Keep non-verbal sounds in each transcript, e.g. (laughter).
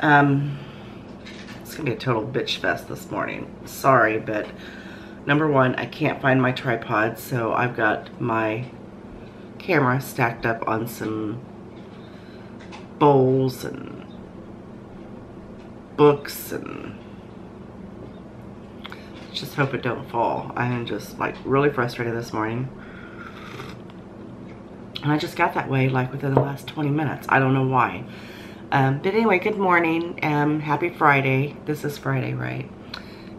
Um, it's gonna be a total bitch fest this morning. Sorry, but number one, I can't find my tripod, so I've got my camera stacked up on some bowls and books and just hope it don't fall. I am just like really frustrated this morning. And I just got that way like within the last 20 minutes. I don't know why. Um, but anyway, good morning. Um, happy Friday. This is Friday, right?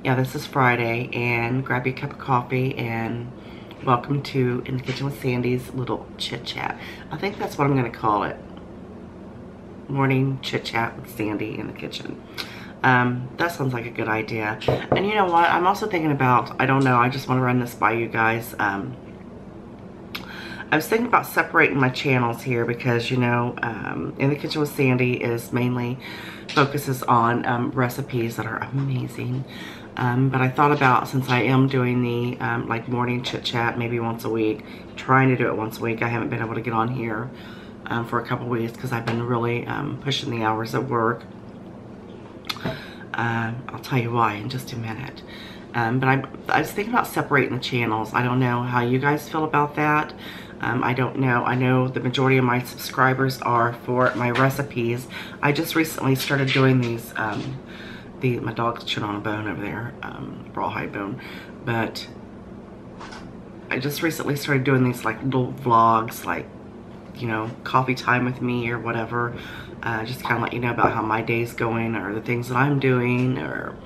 Yeah, this is Friday. And grab your cup of coffee and welcome to In the Kitchen with Sandy's little chit chat. I think that's what I'm going to call it. Morning chit chat with Sandy in the kitchen. Um, that sounds like a good idea. And you know what? I'm also thinking about, I don't know, I just want to run this by you guys. Um, I was thinking about separating my channels here because, you know, um, In the Kitchen with Sandy is mainly focuses on um, recipes that are amazing. Um, but I thought about, since I am doing the, um, like, morning chit-chat maybe once a week, trying to do it once a week. I haven't been able to get on here um, for a couple weeks because I've been really um, pushing the hours at work. I'll tell you why in just a minute. but I, I was thinking about separating the channels. I don't know how you guys feel about that. Um, I don't know. I know the majority of my subscribers are for my recipes. I just recently started doing these. Um, the My dog's chewing on a bone over there, um, rawhide bone. But I just recently started doing these like little vlogs, like, you know, coffee time with me or whatever. Uh, just kind of let you know about how my day's going or the things that I'm doing or,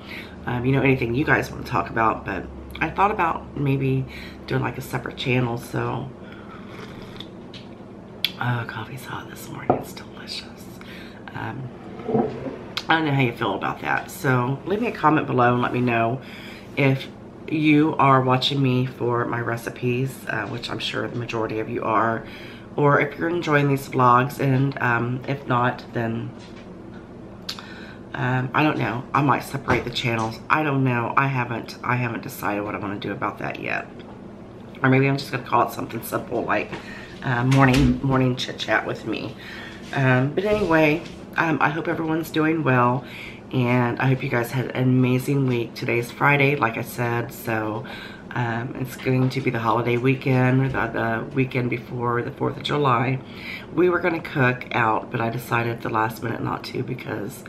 um, you know, anything you guys want to talk about. But I thought about maybe doing like a separate channel. So Oh, coffee's hot this morning. It's delicious. Um, I don't know how you feel about that. So leave me a comment below and let me know if you are watching me for my recipes, uh, which I'm sure the majority of you are, or if you're enjoying these vlogs. And um, if not, then um, I don't know. I might separate the channels. I don't know. I haven't. I haven't decided what I want to do about that yet. Or maybe I'm just gonna call it something simple like uh, morning morning chit chat with me. Um, but anyway, um, I hope everyone's doing well and I hope you guys had an amazing week. Today's Friday, like I said, so um, it's going to be the holiday weekend, the, the weekend before the 4th of July. We were going to cook out, but I decided at the last minute not to because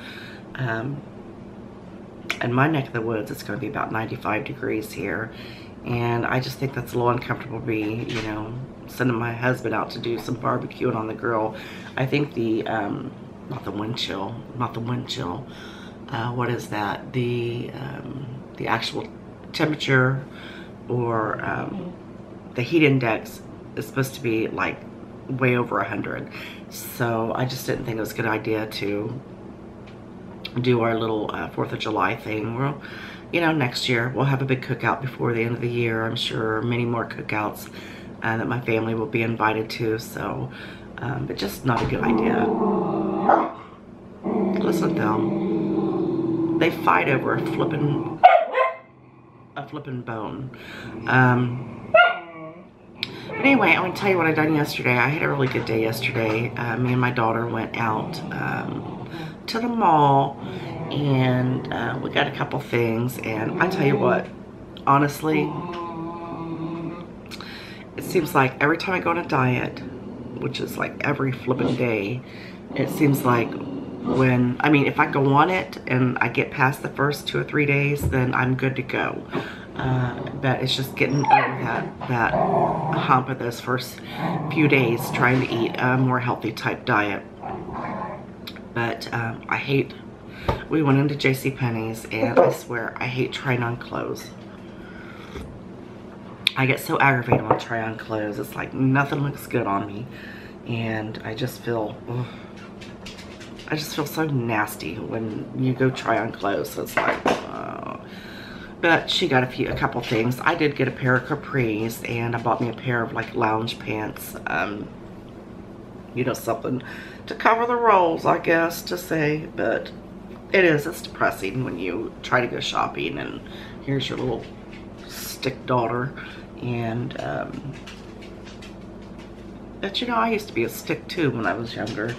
um, in my neck of the woods, it's going to be about 95 degrees here. And I just think that's a little uncomfortable to be, you know, sending my husband out to do some barbecuing on the grill. I think the, um, not the wind chill, not the wind chill, uh, what is that? The, um, the actual temperature or um, the heat index is supposed to be like way over 100. So I just didn't think it was a good idea to do our little uh, 4th of July thing. Well, you know, next year we'll have a big cookout before the end of the year. I'm sure many more cookouts uh, that my family will be invited to. So, um, but just not a good idea. Listen to them. They fight over a flipping, a flipping bone. Um, but anyway, I want to tell you what I done yesterday. I had a really good day yesterday. Uh, me and my daughter went out um, to the mall and uh, we got a couple things. And I tell you what, honestly, it seems like every time I go on a diet, which is like every flipping day, it seems like when, I mean, if I go on it and I get past the first two or three days, then I'm good to go. Uh, but it's just getting over that, that hump of those first few days trying to eat a more healthy type diet. But um, I hate, we went into JCPenney's and I swear I hate trying on clothes. I get so aggravated when I try on clothes. It's like nothing looks good on me. And I just feel, ugh, I just feel so nasty when you go try on clothes. So it's like, but she got a few, a couple things. I did get a pair of capris and I bought me a pair of like lounge pants. Um, you know, something to cover the rolls, I guess, to say. But it is, it's depressing when you try to go shopping and here's your little stick daughter and um, but you know I used to be a stick too when I was younger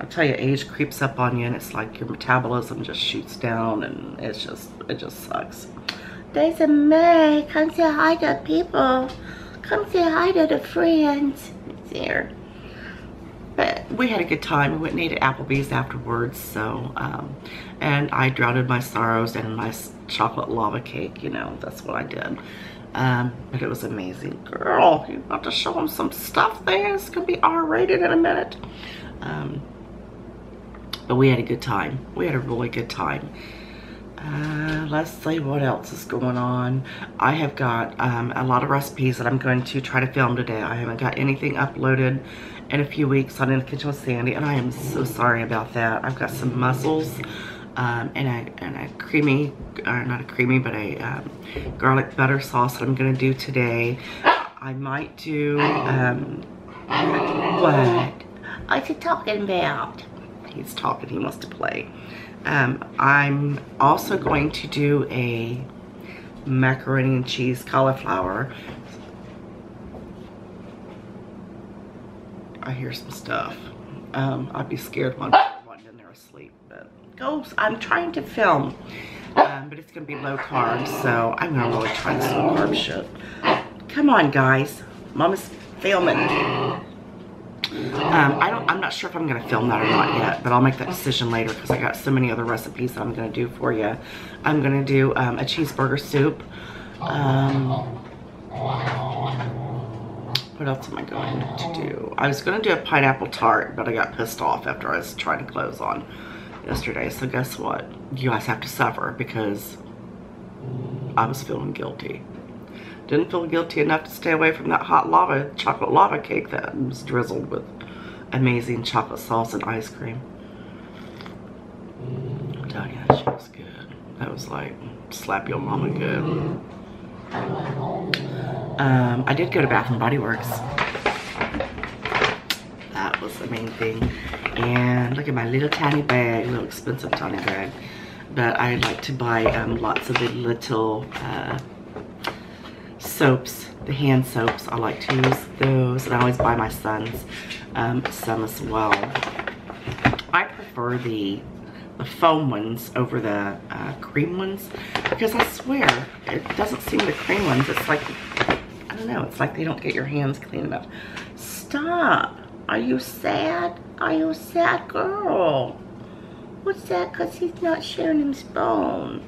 I tell you, age creeps up on you and it's like your metabolism just shoots down and it's just, it just sucks. Daisy May, come say hi to people. Come say hi to the friends. There. But we had a good time. We went and ate at Applebee's afterwards. So, um, and I drowned my sorrows in my chocolate lava cake. You know, that's what I did. Um, but it was amazing. Girl, you about to show them some stuff there. It's going to be R-rated in a minute. Um, but we had a good time. We had a really good time. Uh, let's see what else is going on. I have got um, a lot of recipes that I'm going to try to film today. I haven't got anything uploaded in a few weeks on In the Kitchen with Sandy, and I am so sorry about that. I've got some mussels um, and, a, and a creamy, or not a creamy, but a um, garlic butter sauce that I'm going to do today. I might do, um, what? What's he talking about? He's talking, he wants to play. Um, I'm also going to do a macaroni and cheese cauliflower. I hear some stuff. Um, I'd be scared one one in there asleep, but go. I'm trying to film, um, but it's gonna be low carb, so I'm gonna really try this low carb shit. Come on, guys. Mama's filming. Um, I don't, I'm not sure if I'm going to film that or not yet, but I'll make that decision later because I got so many other recipes that I'm going to do for you. I'm going to do um, a cheeseburger soup. Um, what else am I going to do? I was going to do a pineapple tart, but I got pissed off after I was trying to close on yesterday. So guess what? You guys have to suffer because I was feeling guilty. Didn't feel guilty enough to stay away from that hot lava, chocolate lava cake that was drizzled with amazing chocolate sauce and ice cream. I'm telling you, that shit was good. That was like, slap your mama good. Um, I did go to Bath and Body Works. That was the main thing. And look at my little tiny bag, little expensive tiny bag. But I like to buy um, lots of the little uh, soaps, the hand soaps. I like to use those, and I always buy my sons um, some as well. I prefer the, the foam ones over the uh, cream ones because I swear it doesn't seem the cream ones. It's like, I don't know, it's like they don't get your hands clean enough. Stop. Are you sad? Are you a sad girl? What's that? Because he's not sharing his bone.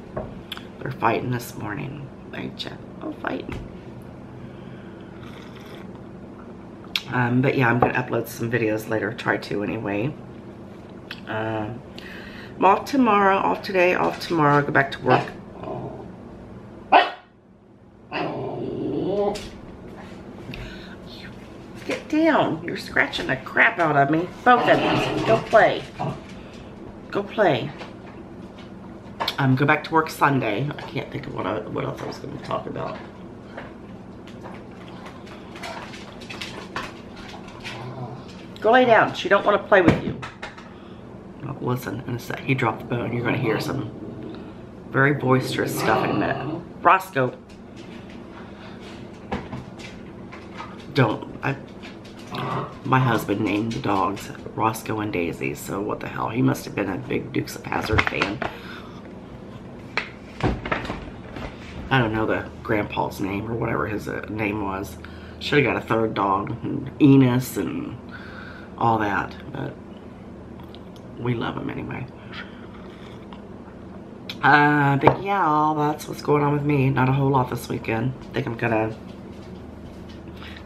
They're fighting this morning, ain't you? Oh, fighting. Um, but yeah, I'm going to upload some videos later. Try to anyway. Uh, I'm off tomorrow, off today, off tomorrow. Go back to work. Get down. You're scratching the crap out of me. Both of you. Go play. Go play. Um, go back to work Sunday. I can't think of what, I, what else I was going to talk about. Go lay down. She don't want to play with you. Oh, listen, in a sec. He dropped the bone. You're going to hear some very boisterous stuff in a minute. Roscoe. Don't. I, my husband named the dogs Roscoe and Daisy, so what the hell. He must have been a big Dukes of Hazzard fan. I don't know the grandpa's name or whatever his uh, name was. Should have got a third dog, and Enos and all that, but we love him anyway. Uh, but yeah, that's what's going on with me. Not a whole lot this weekend. I think I'm gonna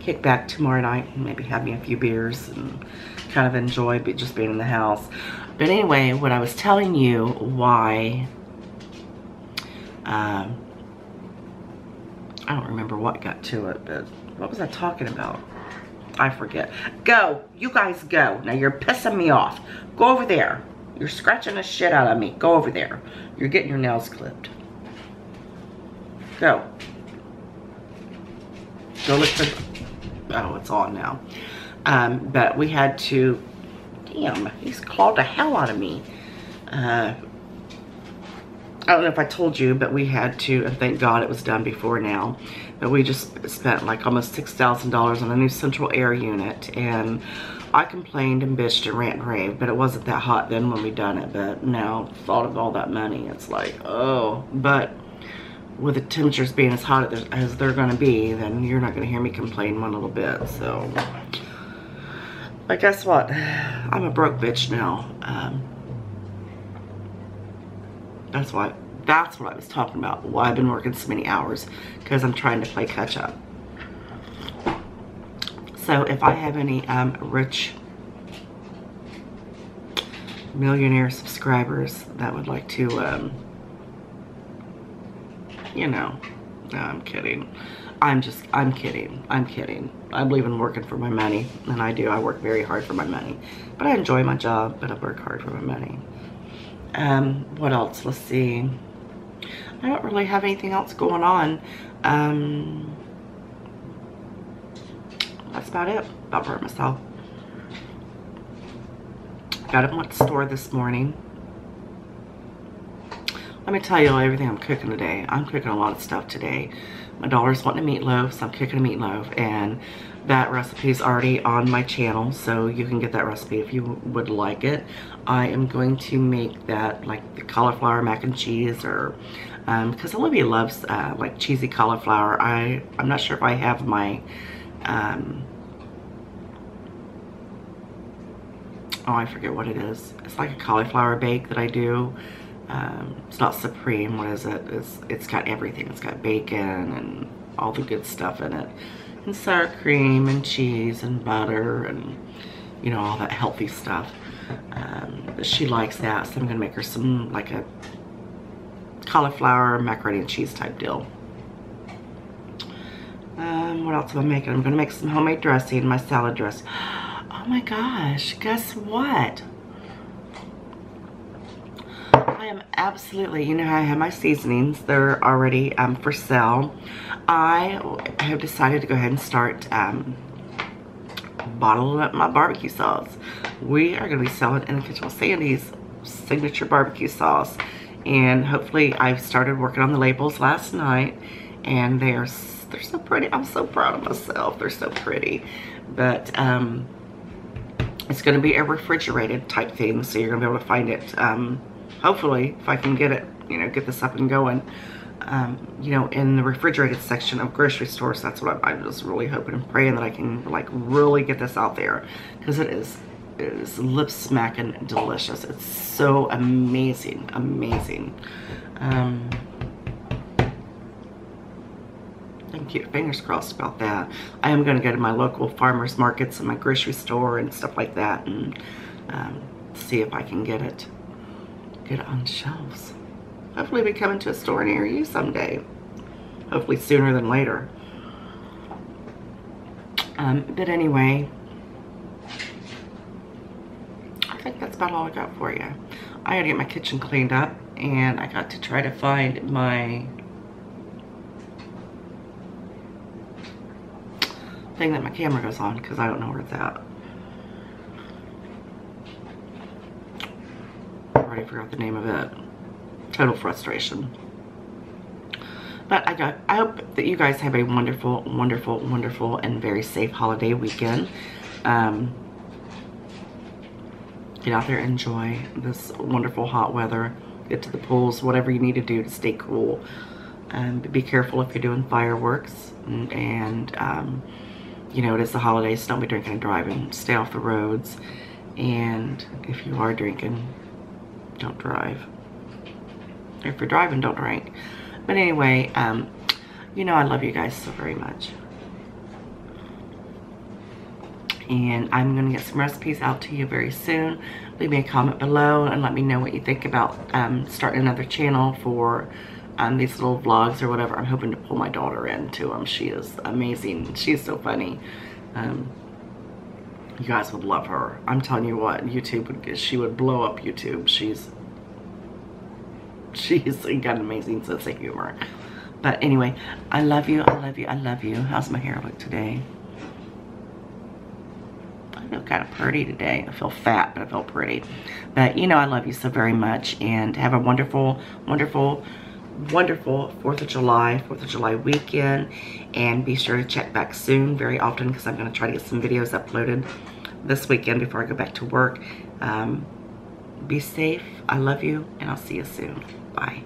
kick back tomorrow night and maybe have me a few beers and kind of enjoy just being in the house. But anyway, what I was telling you why, um, I don't remember what got to it, but what was I talking about? I forget. Go. You guys go. Now you're pissing me off. Go over there. You're scratching the shit out of me. Go over there. You're getting your nails clipped. Go. Go look for... Oh, it's on now. Um, but we had to... Damn, he's clawed the hell out of me. Uh, I don't know if I told you, but we had to, and thank God it was done before now, but we just spent like almost $6,000 on a new central air unit, and I complained and bitched and rant and raved, but it wasn't that hot then when we done it. But now, thought of all that money, it's like, oh. But with the temperatures being as hot as they're going to be, then you're not going to hear me complain one little bit. So, but guess what? (sighs) I'm a broke bitch now. Um, that's why. That's what I was talking about. Why I've been working so many hours because I'm trying to play catch up. So if I have any um, rich millionaire subscribers that would like to, um, you know, no, I'm kidding. I'm just, I'm kidding. I'm kidding. I believe in working for my money, and I do. I work very hard for my money. But I enjoy my job, but I work hard for my money. Um, what else? Let's see. I don't really have anything else going on. Um, that's about it. About hurt myself. Got up went to the store this morning. Let me tell you everything I'm cooking today. I'm cooking a lot of stuff today. My daughter's wanting a meatloaf, so I'm cooking a meatloaf. And that recipe is already on my channel, so you can get that recipe if you would like it. I am going to make that like the cauliflower mac and cheese or because um, Olivia loves uh, like cheesy cauliflower. I, I'm not sure if I have my um, oh I forget what it is. It's like a cauliflower bake that I do. Um, it's not supreme, what is it? It's, it's got everything. It's got bacon and all the good stuff in it. And sour cream and cheese and butter and you know all that healthy stuff. Um, she likes that, so I'm gonna make her some like a cauliflower macaroni and cheese type deal. Um, what else am I making? I'm gonna make some homemade dressing, my salad dress. (gasps) Oh my gosh, guess what? I am absolutely, you know how I have my seasonings. They're already um, for sale. I have decided to go ahead and start um, bottling up my barbecue sauce. We are going to be selling in the kitchen Sandy's signature barbecue sauce. And hopefully I've started working on the labels last night. And they're, they're so pretty. I'm so proud of myself. They're so pretty. But um, it's going to be a refrigerated type thing. So you're going to be able to find it, um, hopefully, if I can get it, you know, get this up and going. Um, you know, in the refrigerated section of grocery stores. That's what I'm, I'm, just really hoping and praying that I can like really get this out there because it is is lip smacking delicious. It's so amazing, amazing. Um, thank you. Fingers crossed about that. I am going to go to my local farmers markets and my grocery store and stuff like that and um, see if I can get it get it on shelves. Hopefully be coming to a store near you someday. Hopefully sooner than later. Um, but anyway, I think that's about all I got for you. I gotta get my kitchen cleaned up and I got to try to find my thing that my camera goes on because I don't know where it's at. I already forgot the name of it total frustration. But I got I hope that you guys have a wonderful, wonderful, wonderful, and very safe holiday weekend. Um, get out there, enjoy this wonderful hot weather. Get to the pools, whatever you need to do to stay cool. Um, be careful if you're doing fireworks. And, and um, you know, it is the holidays, so don't be drinking and driving. Stay off the roads. And if you are drinking, don't drive if you're driving, don't drink. But anyway, um, you know I love you guys so very much. And I'm going to get some recipes out to you very soon. Leave me a comment below and let me know what you think about um, starting another channel for um, these little vlogs or whatever. I'm hoping to pull my daughter into them. She is amazing. She's so funny. Um, you guys would love her. I'm telling you what, YouTube would, she would blow up YouTube. She's she's got an amazing sense of humor. But anyway, I love you, I love you, I love you. How's my hair look today? Feel kind of pretty today. I feel fat, but I feel pretty. But you know I love you so very much and have a wonderful, wonderful, wonderful 4th of July, 4th of July weekend. And be sure to check back soon very often because I'm going to try to get some videos uploaded this weekend before I go back to work. Um, be safe. I love you, and I'll see you soon. Bye.